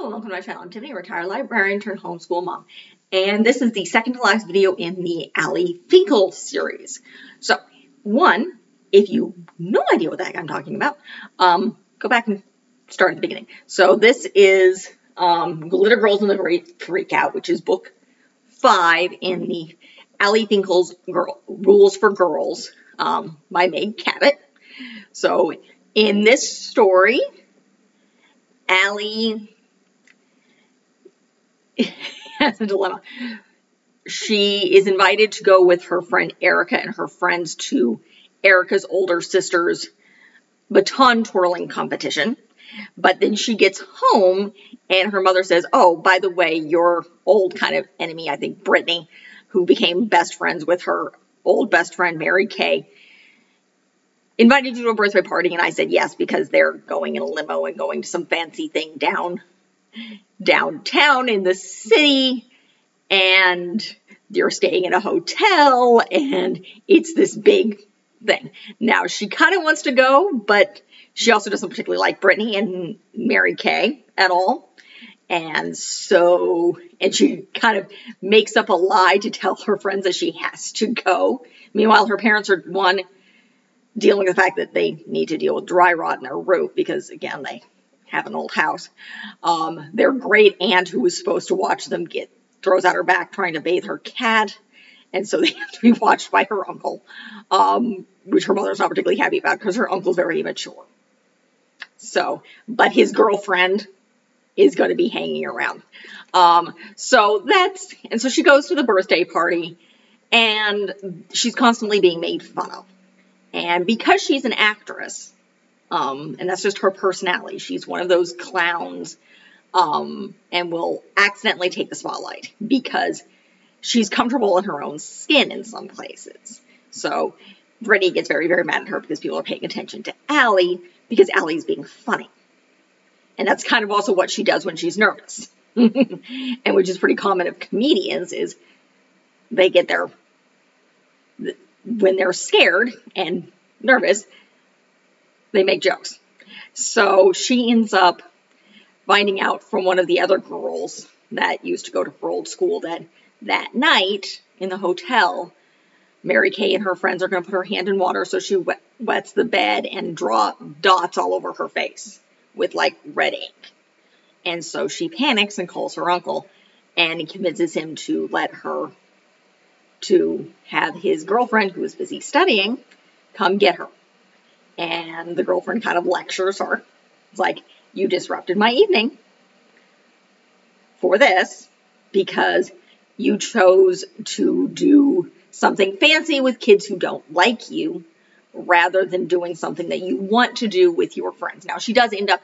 Hello, welcome to my channel. I'm Tiffany, retired librarian turned homeschool mom. And this is the second to last video in the Allie Finkle series. So, one, if you no idea what the heck I'm talking about, um, go back and start at the beginning. So this is um, Glitter Girls and the Great Fake Out, which is book five in the Allie Finkle's Girl, Rules for Girls um, by Meg Cabot. So in this story, Allie has a dilemma. She is invited to go with her friend Erica and her friends to Erica's older sister's baton twirling competition. But then she gets home and her mother says, Oh, by the way, your old kind of enemy, I think Brittany, who became best friends with her old best friend Mary Kay, invited you to a birthday party. And I said yes because they're going in a limo and going to some fancy thing down downtown in the city and you're staying in a hotel and it's this big thing. Now she kind of wants to go, but she also doesn't particularly like Brittany and Mary Kay at all. And so, and she kind of makes up a lie to tell her friends that she has to go. Meanwhile, her parents are one dealing with the fact that they need to deal with dry rot in their roof because again, they have an old house. Um, their great aunt, who was supposed to watch them, get throws out her back trying to bathe her cat, and so they have to be watched by her uncle, um, which her mother's not particularly happy about because her uncle's very immature. So, but his girlfriend is going to be hanging around. Um, so that's, and so she goes to the birthday party, and she's constantly being made fun of. And because she's an actress, um, and that's just her personality. She's one of those clowns um, and will accidentally take the spotlight because she's comfortable in her own skin in some places. So Brittany gets very, very mad at her because people are paying attention to Allie because Allie's being funny. And that's kind of also what she does when she's nervous. and which is pretty common of comedians is they get their when they're scared and nervous, they make jokes. So she ends up finding out from one of the other girls that used to go to her old school that that night in the hotel, Mary Kay and her friends are going to put her hand in water so she wet, wets the bed and draw dots all over her face with like red ink. And so she panics and calls her uncle and convinces him to let her to have his girlfriend who is busy studying come get her. And the girlfriend kind of lectures her. It's like, you disrupted my evening for this because you chose to do something fancy with kids who don't like you rather than doing something that you want to do with your friends. Now, she does end up,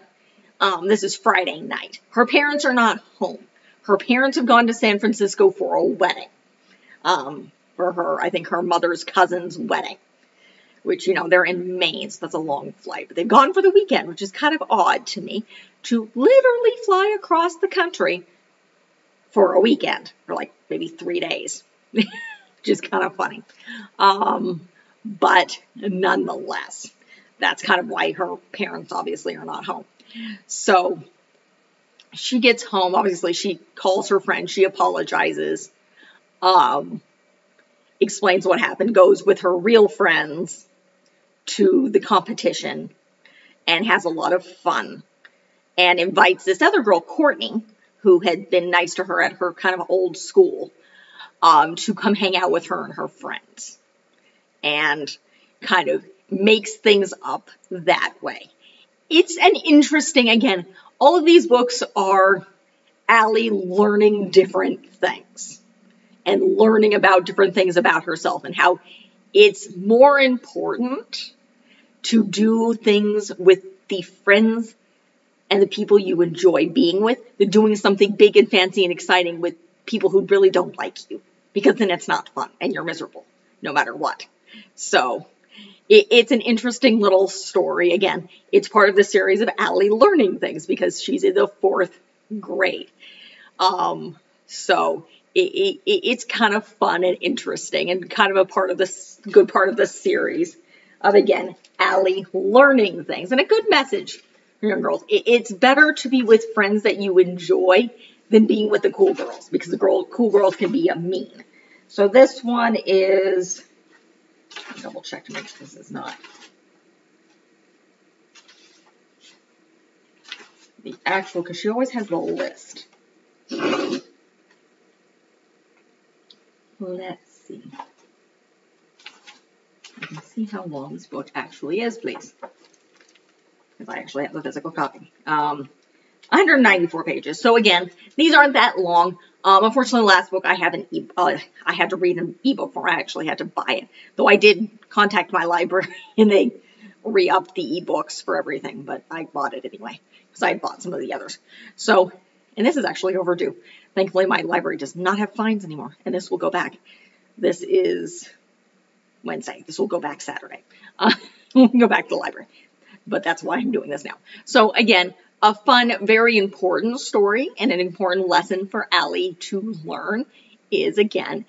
um, this is Friday night. Her parents are not home. Her parents have gone to San Francisco for a wedding. Um, for her, I think her mother's cousin's wedding which, you know, they're in Maine, so that's a long flight. But they've gone for the weekend, which is kind of odd to me, to literally fly across the country for a weekend, for like maybe three days, which is kind of funny. Um, but nonetheless, that's kind of why her parents obviously are not home. So she gets home. Obviously, she calls her friend. She apologizes, um, explains what happened, goes with her real friends to the competition and has a lot of fun and invites this other girl, Courtney, who had been nice to her at her kind of old school, um, to come hang out with her and her friends and kind of makes things up that way. It's an interesting, again, all of these books are Allie learning different things and learning about different things about herself and how it's more important to do things with the friends and the people you enjoy being with than doing something big and fancy and exciting with people who really don't like you because then it's not fun and you're miserable no matter what. So it, it's an interesting little story. Again, it's part of the series of Allie learning things because she's in the fourth grade. Um, so it, it, it's kind of fun and interesting and kind of a part of this good part of the series of again Allie learning things and a good message young girls. It's better to be with friends that you enjoy than being with the cool girls because the girl, cool girls can be a mean. So this one is, double check to make sure this is not the actual, because she always has the list. Let's see. Can see how long this book actually is, please. Because I actually have the physical copy. Um, 194 pages. So again, these aren't that long. Um, unfortunately, last book I have an e uh, I had to read an ebook for. I actually had to buy it. Though I did contact my library and they re-upped the ebooks for everything, but I bought it anyway because I bought some of the others. So, and this is actually overdue. Thankfully, my library does not have fines anymore, and this will go back. This is Wednesday. This will go back Saturday. Uh, go back to the library. But that's why I'm doing this now. So again, a fun, very important story and an important lesson for Allie to learn is again,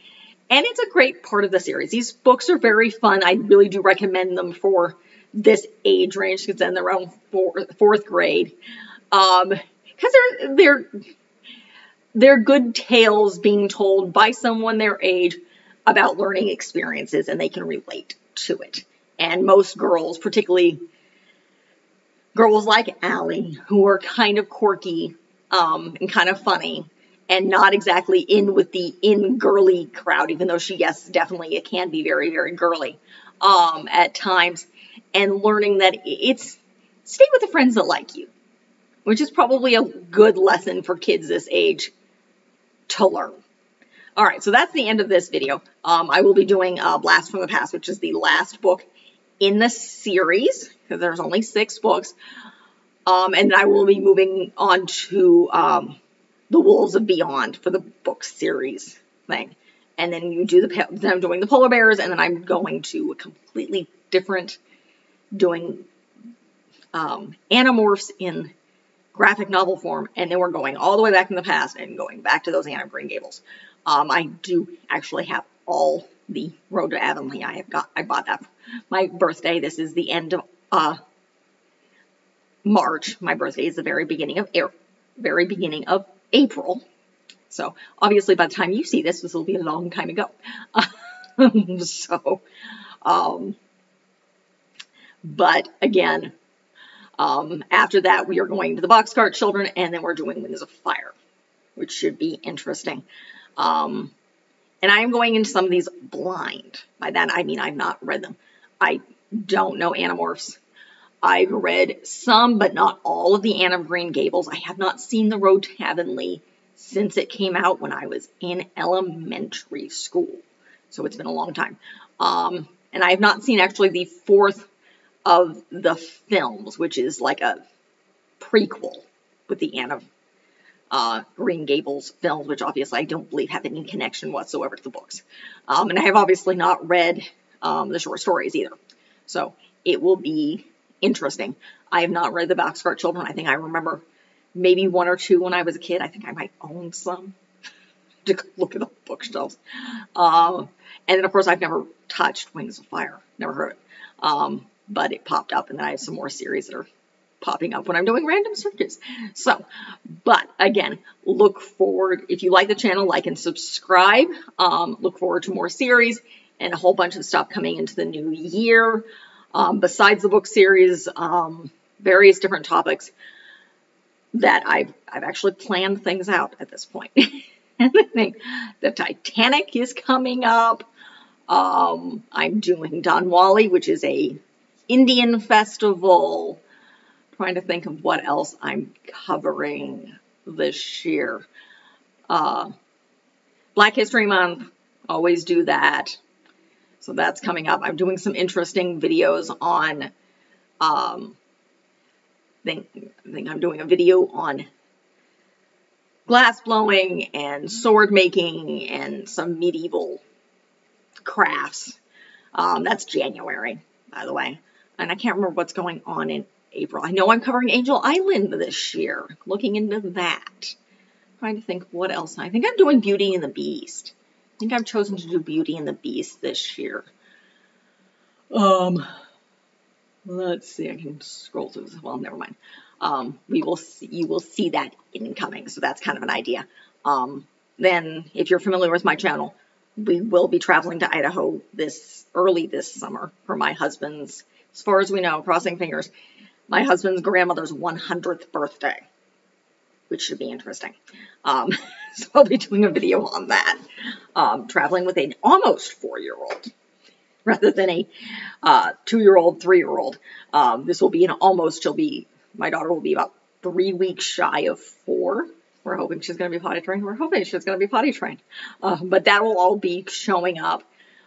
and it's a great part of the series. These books are very fun. I really do recommend them for this age range because then they're around fourth, fourth grade. Um, because they're they're they're good tales being told by someone their age about learning experiences and they can relate to it. And most girls, particularly girls like Allie, who are kind of quirky um, and kind of funny and not exactly in with the in girly crowd, even though she, yes, definitely it can be very, very girly um, at times. And learning that it's stay with the friends that like you, which is probably a good lesson for kids this age to learn. All right, so that's the end of this video. Um, I will be doing uh, Blast from the Past, which is the last book in the series, because there's only six books. Um, and I will be moving on to um, The Wolves of Beyond for the book series thing. And then you do the, then I'm doing the polar bears, and then I'm going to a completely different, doing um, Animorphs in graphic novel form, and then we're going all the way back in the past and going back to those Anne of Green Gables. Um, I do actually have all the Road to Avonlea. I have got, I bought that my birthday. This is the end of uh, March. My birthday is the very beginning of very beginning of April. So obviously, by the time you see this, this will be a long time ago. so, um, but again, um, after that, we are going to the Boxcar Children, and then we're doing Wings of Fire, which should be interesting. Um, and I am going into some of these blind. By that, I mean I've not read them. I don't know Animorphs. I've read some, but not all of the Anne of Green Gables. I have not seen The Road to Avonlea since it came out when I was in elementary school. So it's been a long time. Um, and I have not seen actually the fourth of the films, which is like a prequel with the Anne of uh, Green Gables films, which obviously I don't believe have any connection whatsoever to the books. Um, and I have obviously not read um, the short stories either. So it will be interesting. I have not read the Boxcar Children. I think I remember maybe one or two when I was a kid. I think I might own some to look at the bookshelves. Um, and then, of course, I've never touched Wings of Fire, never heard it. Um, but it popped up, and then I have some more series that are popping up when I'm doing random searches. So, but again, look forward, if you like the channel, like and subscribe. Um, look forward to more series and a whole bunch of stuff coming into the new year. Um, besides the book series, um, various different topics that I've, I've actually planned things out at this point. and I think the Titanic is coming up. Um, I'm doing Don Donwali, which is a Indian festival. Trying to think of what else I'm covering this year. Uh, Black History Month, always do that. So that's coming up. I'm doing some interesting videos on, um, think, I think I'm doing a video on glass blowing and sword making and some medieval crafts. Um, that's January, by the way. And I can't remember what's going on in April. I know I'm covering Angel Island this year, looking into that. trying to think what else. I think I'm doing Beauty and the Beast. I think I've chosen to do Beauty and the Beast this year. Um, let's see, I can scroll through this. Well, never mind. Um, we will see, you will see that incoming. So that's kind of an idea. Um, then if you're familiar with my channel, we will be traveling to Idaho this early this summer for my husband's, as far as we know, crossing fingers, my husband's grandmother's 100th birthday, which should be interesting. Um, so I'll be doing a video on that, um, traveling with an almost four-year-old rather than a uh, two-year-old, three-year-old. Um, this will be an almost, she'll be, my daughter will be about three weeks shy of four. We're hoping she's going to be potty trained. We're hoping she's going to be potty trained. Uh, but that will all be showing up.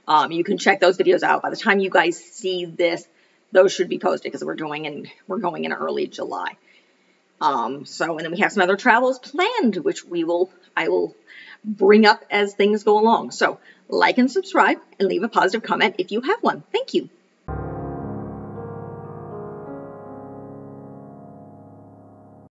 Um, you can check those videos out. By the time you guys see this, those should be posted because we're going in we're going in early July. Um, so and then we have some other travels planned, which we will I will bring up as things go along. So like and subscribe and leave a positive comment if you have one. Thank you.